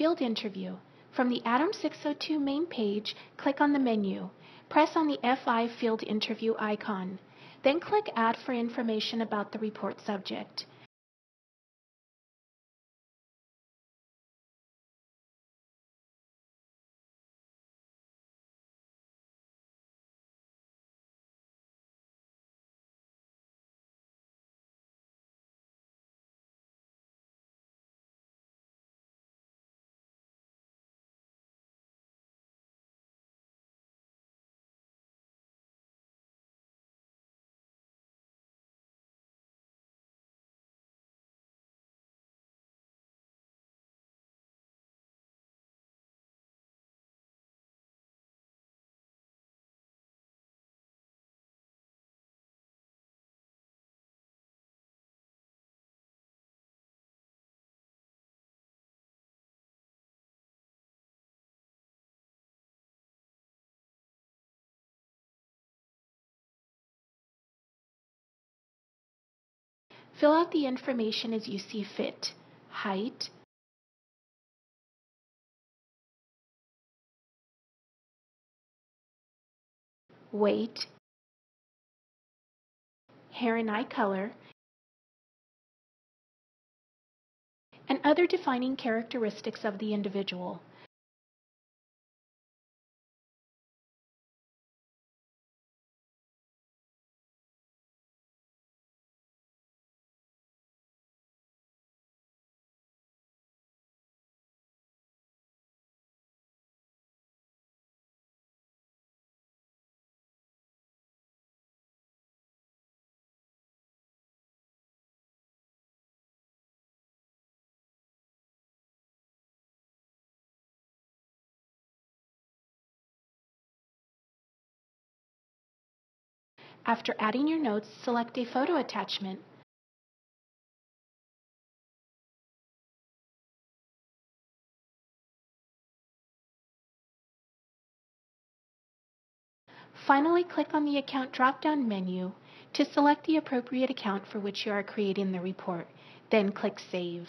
Field Interview. From the Adam 602 main page, click on the menu. Press on the FI Field Interview icon. Then click Add for information about the report subject. Fill out the information as you see fit. Height, weight, hair and eye color, and other defining characteristics of the individual. After adding your notes, select a photo attachment. Finally, click on the Account drop-down menu to select the appropriate account for which you are creating the report. Then click Save.